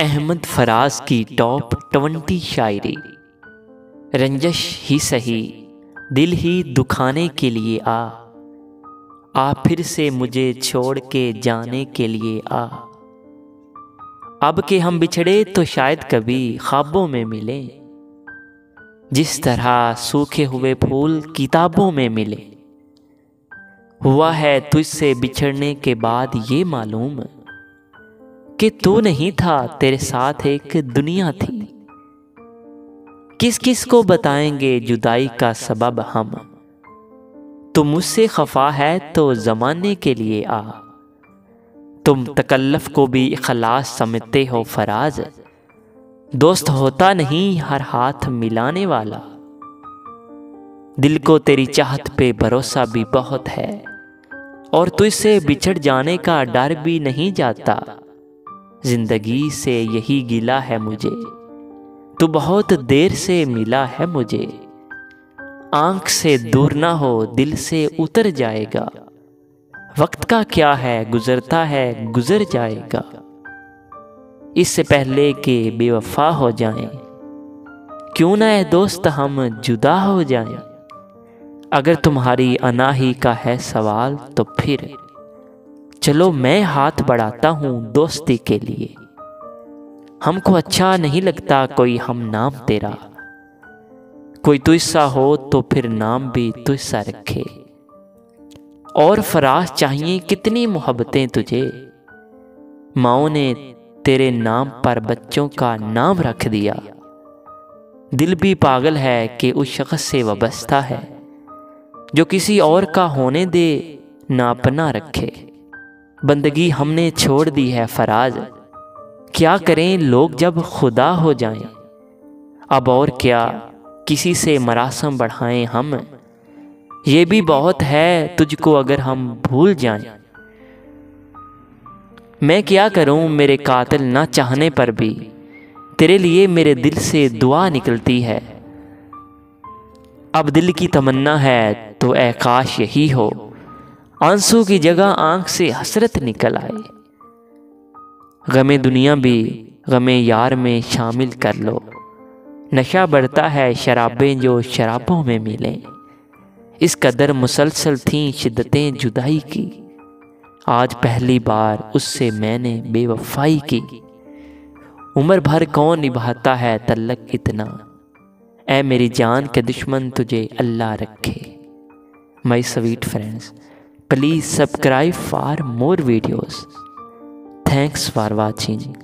अहमद फराज की top twenty शायरी रंजश ही सही दिल ही दुखाने के लिए आ आ फिर से मुझे छोड़ के जाने के लिए आ अब के हम बिछड़े तो शायद कभी ख्वाबों में मिले जिस तरह सूखे हुए फूल किताबों में मिले हुआ है तुझसे बिछड़ने के बाद ये मालूम कि तू नहीं था तेरे साथ एक दुनिया थी किस किस को बताएंगे जुदाई का सबब हम तुम मुझसे खफा है तो ज़माने के लिए आ तुम तकल्लफ को भी खलास समझते हो फराज दोस्त होता नहीं हर हाथ मिलाने वाला दिल को तेरी चाहत पे भरोसा भी बहुत है और तुझसे बिछड़ जाने का डर भी नहीं जाता जिंदगी से यही गिला है मुझे तू बहुत देर से मिला है मुझे आंख से दूर ना हो दिल से उतर जाएगा वक्त का क्या है गुजरता है गुजर जाएगा इससे पहले कि बेवफा हो जाएं क्यों ना ए दोस्त हम जुदा हो जाएं अगर तुम्हारी अनाही का है सवाल तो फिर चलो मैं हाथ बढ़ाता हूँ दोस्ती के लिए हमको अच्छा नहीं लगता कोई हम नाम तेरा कोई तुस्सा हो तो फिर नाम भी तुस्सा रखे और फराज चाहिए कितनी मोहब्बतें तुझे माओ ने तेरे नाम पर बच्चों का नाम रख दिया दिल भी पागल है कि उस शख्स से वाबस्ता है जो किसी और का होने दे ना अपना रखे बंदगी हमने छोड़ दी है फराज क्या करें लोग जब खुदा हो जाएं अब और क्या किसी से मरासम बढ़ाएं हम ये भी बहुत है तुझको अगर हम भूल जाएं मैं क्या करूं मेरे कातिल ना चाहने पर भी तेरे लिए मेरे दिल से दुआ निकलती है अब दिल की तमन्ना है तो ए काश यही हो आंसू की जगह आंख से हसरत निकल आए गमे दुनिया भी गमे यार में शामिल कर लो नशा बढ़ता है शराबें जो शराबों में मिलें इस कदर मुसलसल थी शिद्दतें जुदाई की आज पहली बार उससे मैंने बेवफाई की उम्र भर कौन निभाता है तलक इतना ऐ मेरी जान के दुश्मन तुझे अल्लाह रखे my sweet friends Please subscribe for more videos. Thanks for watching.